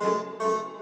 Música